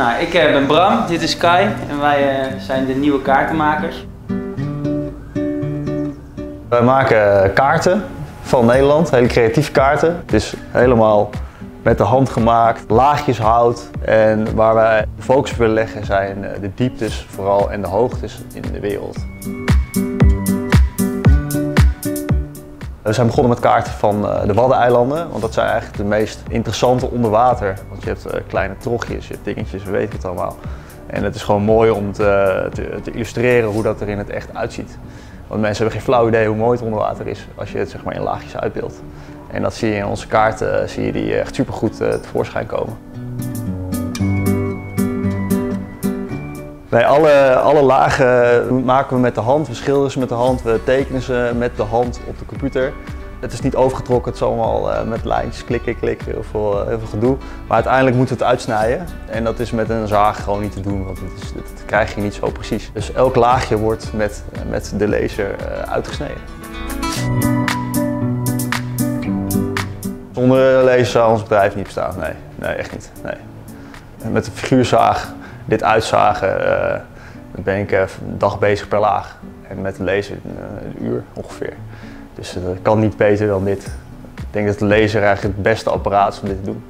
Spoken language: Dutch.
Nou, ik eh, ben Bram, dit is Kai en wij eh, zijn de nieuwe kaartenmakers. Wij maken kaarten van Nederland, hele creatieve kaarten. Het is helemaal met de hand gemaakt, laagjes hout. En waar wij focus willen leggen zijn eh, de dieptes vooral en de hoogtes in de wereld. We zijn begonnen met kaarten van eh, de Waddeneilanden, want dat zijn eigenlijk de meest interessante onder water. Want je hebt eh, kleine trogjes, je hebt dingetjes, we weten het allemaal. En het is gewoon mooi om te, te, te illustreren hoe dat er in het echt uitziet. Want mensen hebben geen flauw idee hoe mooi het onder water is als je het zeg maar, in laagjes uitbeeldt. En dat zie je in onze kaarten, zie je die echt supergoed tevoorschijn komen. Alle, alle lagen maken we met de hand, we schilderen ze met de hand, we tekenen ze met de hand op de computer. Het is niet overgetrokken, het is allemaal uh, met lijntjes, klikken, klikken, heel veel, uh, heel veel gedoe. Maar uiteindelijk moeten we het uitsnijden en dat is met een zaag gewoon niet te doen, want dat, is, dat krijg je niet zo precies. Dus elk laagje wordt met, met de laser uh, uitgesneden. Zonder laser zou ons bedrijf niet bestaan, nee, nee echt niet. Nee. Met een figuurzaag dit uitzagen uh, ben ik een dag bezig per laag. En met de laser een uur ongeveer. Dus dat kan niet beter dan dit. Ik denk dat de laser eigenlijk het beste apparaat is om dit te doen.